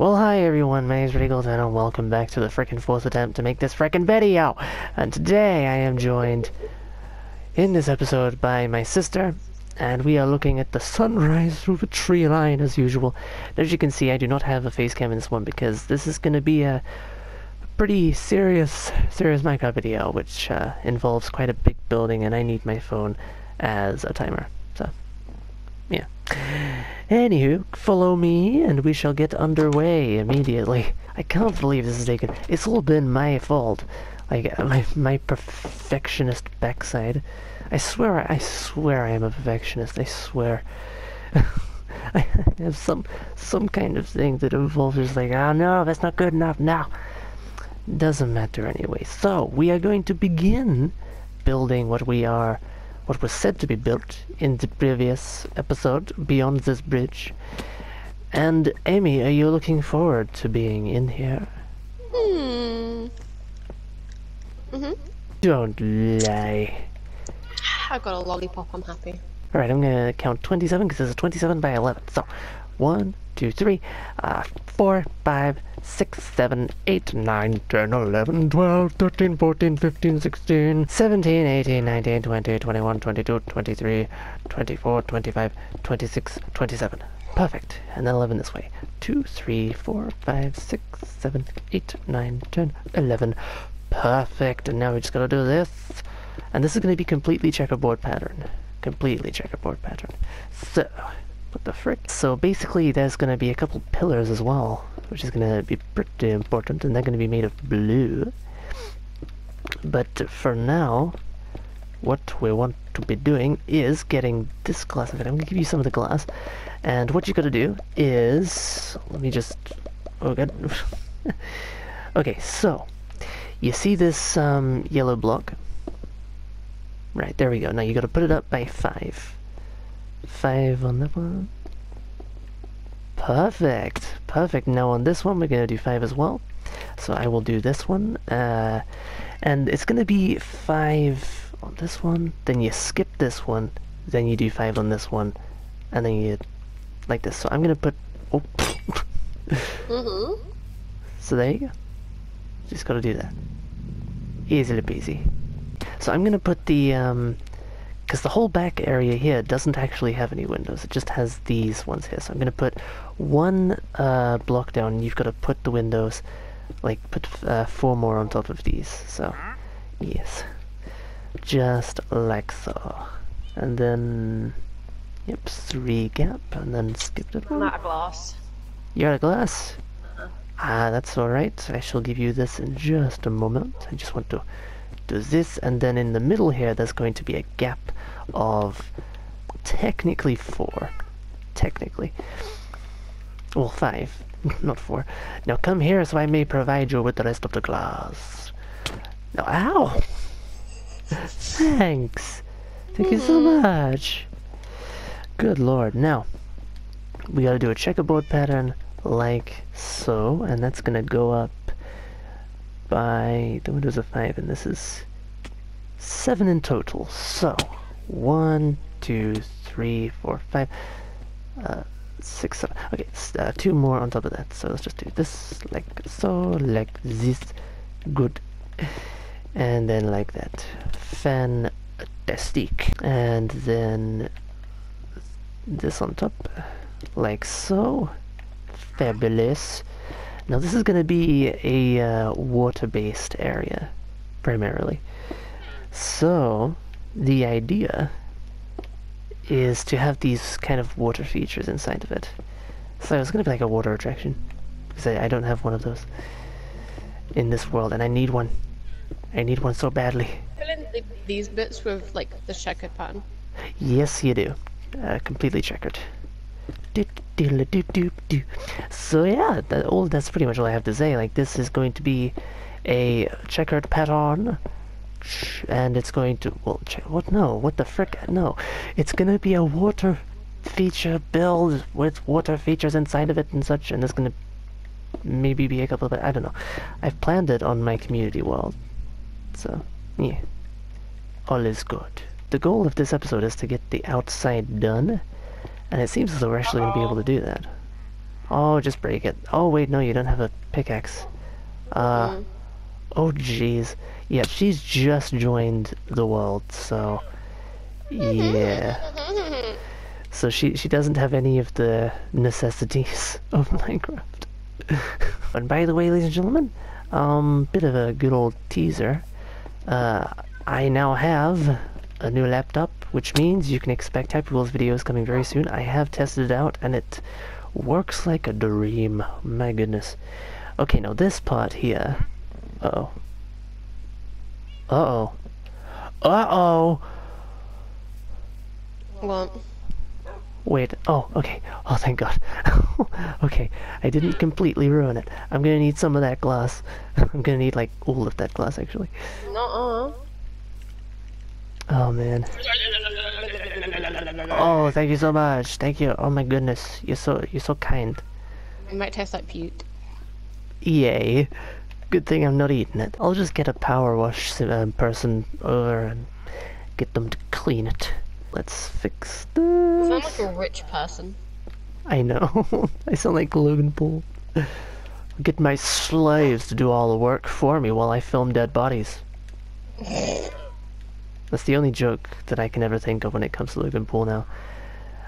Well, hi everyone, my name's RedEagle and welcome back to the frickin' fourth attempt to make this frickin' video. And today I am joined in this episode by my sister, and we are looking at the sunrise through the tree line as usual. As you can see, I do not have a face cam in this one because this is going to be a pretty serious, serious Minecraft video, which uh, involves quite a big building, and I need my phone as a timer. Anywho, follow me and we shall get underway immediately. I can't believe this is taken. It's all been my fault. Like, uh, my, my perfectionist backside. I swear, I swear I am a perfectionist. I swear. I have some, some kind of thing that involves like, oh no, that's not good enough, no. Doesn't matter anyway. So, we are going to begin building what we are what was said to be built in the previous episode, Beyond This Bridge. And Amy, are you looking forward to being in here? Hmm. Mhm. Don't lie. I've got a lollipop. I'm happy. Alright, I'm gonna count 27 because it's a 27 by 11. So, 1, 2, 3, uh, 4, 5, 6, 7, 8, 9, 10, 11, 12, 13, 14, 15, 16, 17, 18, 19, 20, 21, 22, 23, 24, 25, 26, 27. Perfect. And then 11 this way. 2, 3, 4, 5, 6, 7, 8, 9, 10, 11. Perfect. And now we just gotta do this. And this is gonna be completely checkerboard pattern. Completely checkerboard pattern. So, what the frick? So basically there's going to be a couple pillars as well, which is going to be pretty important, and they're going to be made of blue. But for now, what we want to be doing is getting this glass of it. I'm going to give you some of the glass, and what you got to do is... Let me just... Oh god. okay, so, you see this um, yellow block? Right, there we go. Now you got to put it up by five five on that one. Perfect. Perfect. Now on this one, we're going to do five as well. So I will do this one. Uh, and it's going to be five on this one. Then you skip this one. Then you do five on this one. And then you... Like this. So I'm going to put... Oh. mm-hmm. So there you go. Just got to do that. Easily peasy. So I'm going to put the... Um, because the whole back area here doesn't actually have any windows. It just has these ones here. So I'm going to put one uh, block down. and You've got to put the windows, like put uh, four more on top of these. So, yes. Just like so. And then, yep, three gap, and then skip it I'm out of glass. You're out of glass? Uh -huh. Ah, that's alright. I shall give you this in just a moment. I just want to do this, and then in the middle here there's going to be a gap of technically four. Technically. Well, five, not four. Now come here so I may provide you with the rest of the glass. Now, ow! Thanks! Thank you so mm-hmm. much! Good lord. Now, we gotta do a checkerboard pattern like so, and that's gonna go up by the windows of five, and this is seven in total. So, one, two, three, four, five, uh, six, seven. Okay, uh, two more on top of that. So let's just do this like so, like this. Good. And then like that. Fantastic. And then this on top, like so. Fabulous. Now this is going to be a uh, water-based area, primarily. So, the idea is to have these kind of water features inside of it. So it's going to be like a water attraction. Because I, I don't have one of those in this world, and I need one. I need one so badly. Fill in these bits with, like, the checkered pattern. Yes, you do. Uh, completely checkered. So yeah, that, all that's pretty much all I have to say. Like, this is going to be a checkered pattern and it's going to well what no what the frick no. It's gonna be a water feature build with water features inside of it and such and it's gonna maybe be a couple of I don't know. I've planned it on my community world so yeah. All is good. The goal of this episode is to get the outside done and it seems as though we're actually going to be able to do that Oh, just break it. Oh, wait, no, you don't have a pickaxe. Uh, Mm. oh, jeez. Yeah, she's just joined the world, so... Yeah. So she, she doesn't have any of the necessities of Minecraft. and by the way, ladies and gentlemen, um, bit of a good old teaser. Uh, I now have a new laptop, which means you can expect Happy Wheels videos coming very soon. I have tested it out, and it works like a dream. My goodness. Okay, now this part here. Uh-oh. Uh-oh. Uh-oh! What? Wait, oh, okay. Oh, thank God. okay, I didn't completely ruin it. I'm gonna need some of that glass. I'm gonna need, like, all of that glass, actually. Nuh-uh. Oh, man. Oh, thank you so much. Thank you. Oh, my goodness. You're so, you're so kind. It might taste like puke. Yay. Good thing I'm not eating it. I'll just get a power wash uh, person over and get them to clean it. Let's fix this. You sound like a rich person. I know. I sound like Logan Paul. I'll get my slaves to do all the work for me while I film dead bodies. That's the only joke that I can ever think of when it comes to Logan Paul now.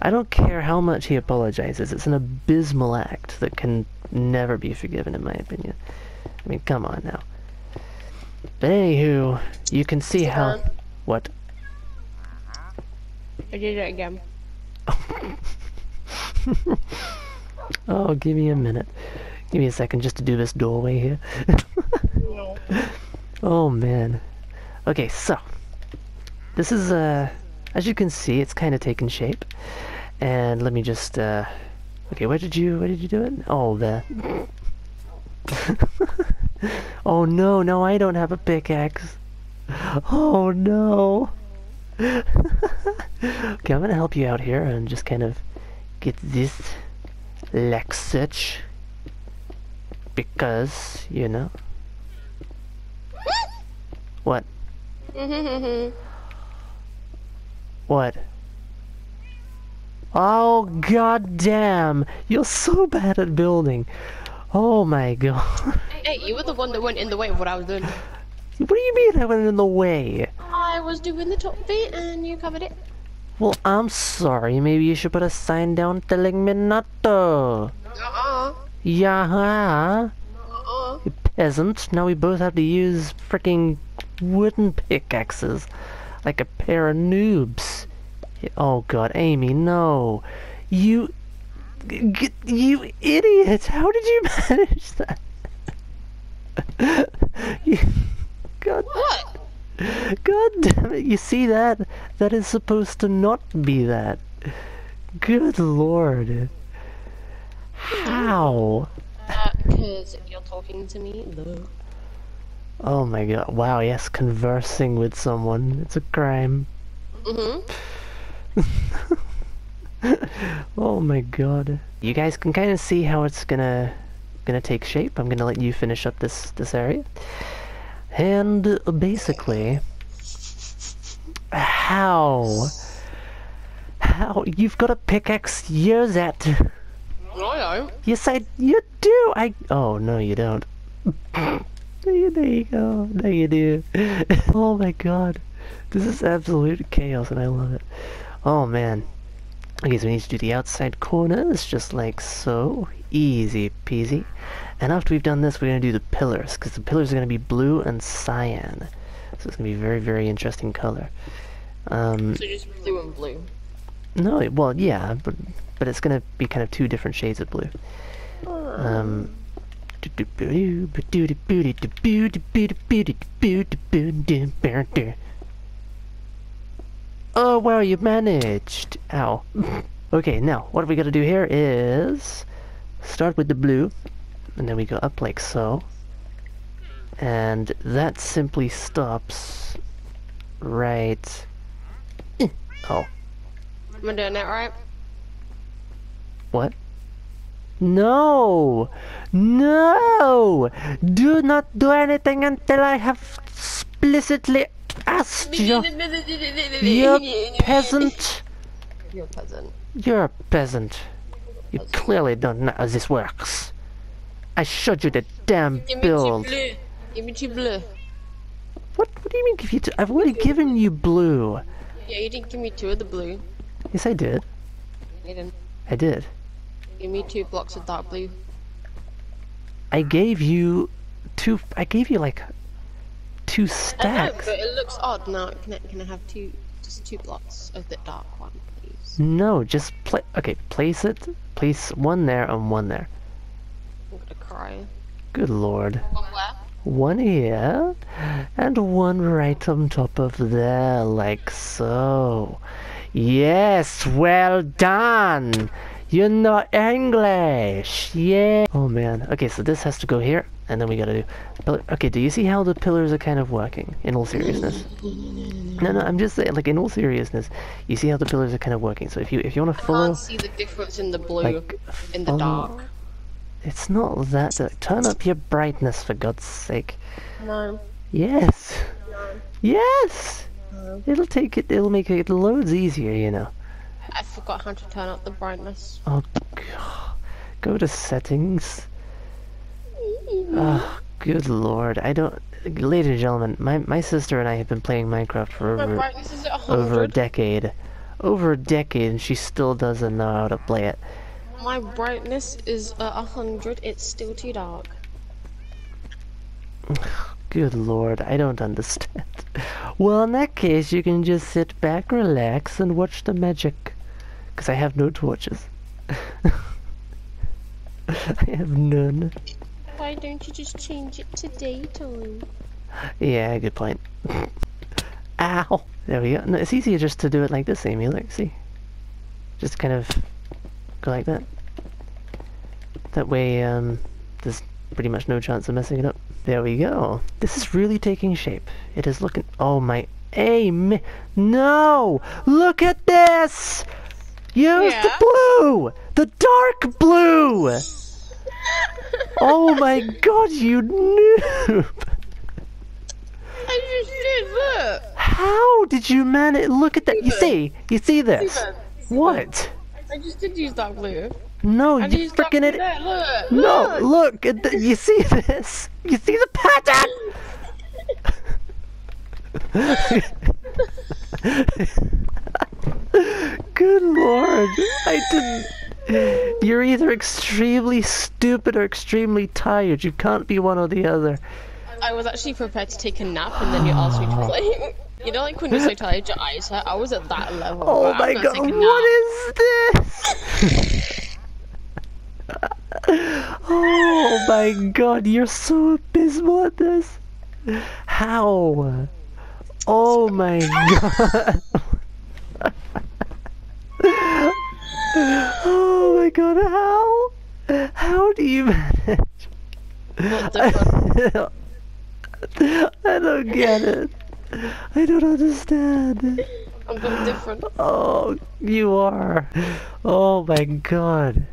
I don't care how much he apologizes. It's an abysmal act that can never be forgiven, in my opinion. I mean, come on now. But anywho, you can see how. What? I did it again. oh, give me a minute. Give me a second just to do this doorway here. No. Oh man. Okay, so this is uh as you can see it's kind of taken shape. And let me just uh Okay, where did you where did you do it? Oh, there. oh no, no, I don't have a pickaxe. Oh no. okay, I'm gonna help you out here and just kind of get this like such because, you know. What? What? Oh god damn! You're so bad at building. Oh my god. hey, you were the one that went in the way of what I was doing. what do you mean I went in the way? I was doing the top bit and you covered it. Well, I'm sorry. Maybe you should put a sign down telling me not to. Uh-uh. Yeah, Uh-uh. peasant. Now we both have to use freaking wooden pickaxes. Like a pair of noobs. Oh god, Amy, no. You... You idiot! How did you manage that? You- God, What? God damn it, you see that? That is supposed to not be that. Good lord. How? Because Uh, you're talking to me, though. Oh my god, wow, yes, conversing with someone. It's a crime. Mm-hmm. oh my god. You guys can kind of see how it's gonna gonna take shape. I'm gonna let you finish up this this area. And basically, how how you've got a pickaxe? Use it. No, I don't. Yes, I you do. I oh no, you don't. there, you, there you go. There you do. oh my god, this is absolute chaos, and I love it. Oh man. Okay, so we need to do the outside corners, just like so. Easy peasy. And after we've done this, we're going to do the pillars, because the pillars are going to be blue and cyan. So it's going to be a very, very interesting color. Um, So just blue and blue. no, it- well, yeah, but, but it's going to be kind of two different shades of blue. Um, Oh, well, you managed. Ow. okay, now, what we gotta do here is start with the blue, and then we go up like so. And that simply stops right... Oh, Am I doing that right? what? No! No! Do not do anything until I have explicitly asked you. You peasant. You're a peasant. You're a peasant. You clearly don't know how this works. I showed you the damn Give build. Give me two blue. What? What do you mean? Give you? Two? I've already given you blue. Yeah, you didn't give me two of the blue. Yes, I did. You didn't. I did. Give me two blocks of dark blue. I gave you two. I gave you like two I know, stacks. but it looks odd now. Can I, can I have two, just two blocks of the dark one, please? No, just play. Okay, place it. Place one there and one there. I'm gonna cry. Good lord. One where? One here, and one right on top of there, like so. Yes, well done. You know English. Yeah. Oh man. Okay, so this has to go here, and then we gotta do. pillar- Okay, do you see how the pillars are kind of working? In all seriousness. No, no, I'm just saying, like in all seriousness, you see how the pillars are kind of working. So if you if you want to I follow, can't see the difference in the blue like, in the follow- dark. it's not that. dark. Turn up your brightness for God's sake. No. Yes. Yes. No. It'll take it. It'll make it loads easier, you know. Forgot how to turn up the brightness. Oh, God. go to settings. Oh, good lord. I don't. Ladies and gentlemen, my my sister and I have been playing Minecraft for over over a decade. Over a decade, and she still doesn't know how to play it. My brightness is at 100. It's still too dark. Good lord, I don't understand. Well, in that case, you can just sit back, relax, and watch the magic. Because I have no torches. I have none. Why don't you just change it to daytime? Yeah, good point. Ow! There we go. No, it's easier just to do it like this, Amy. Look, see? Just kind of go like that. That way, um, there's pretty much no chance of messing it up. There we go. This is really taking shape. It is looking. Oh my. Amy! No! Look at this! Use the blue! The dark blue! oh my god, you noob! I just did look. How did you manage? Look at that. You see? You see this? What? I just did use dark blue. No, I you freaking it. Look. No, look. look. at the- You see this? You see the pattern? Good lord. I didn't. You're either extremely stupid or extremely tired. You can't be one or the other. I was actually prepared to take a nap, and then you asked me to ah. play. You know, like when you're so tired, your eyes hurt. I was at that level. Oh my god, take a nap. what is this? oh my god, you're so abysmal at this. How? Oh my god. Oh my god, how? How do you manage? I don't get it. I don't understand. I'm different. Oh, you are. Oh my god.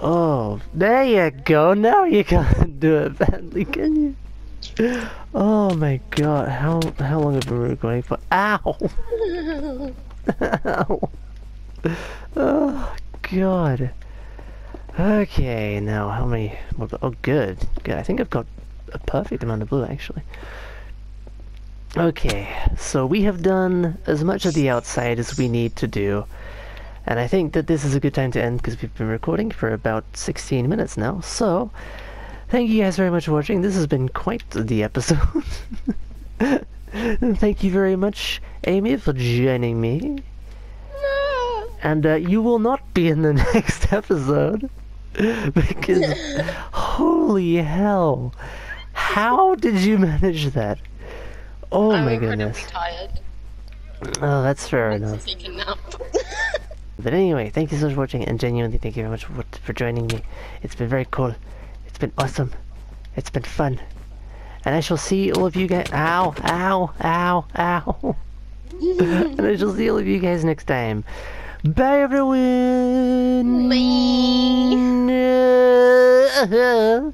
Oh, there you go. Now you can't do it badly, can you? Oh my god. How how long have we been recording for? Ow! Ow! Oh god. Okay, now how many? Oh, good. Good. I think I've got a perfect amount of blue actually. Okay, so we have done as much of the outside as we need to do. And I think that this is a good time to end because we've been recording for about 16 minutes now. So, thank you guys very much for watching. This has been quite the episode. Thank you very much, Amy, for joining me. And uh, you will not be in the next episode. because, holy hell. How did you manage that? Oh I'm my goodness. Oh, that's fair To enough. take a nap. But anyway, thank you so much for watching, and genuinely thank you very much for, for joining me. It's been very cool. It's been awesome. It's been fun. And I shall see all of you guys. Ow, ow, ow, ow. and I shall see all of you guys next time. Bye, everyone. Bye. Bye. Uh-huh.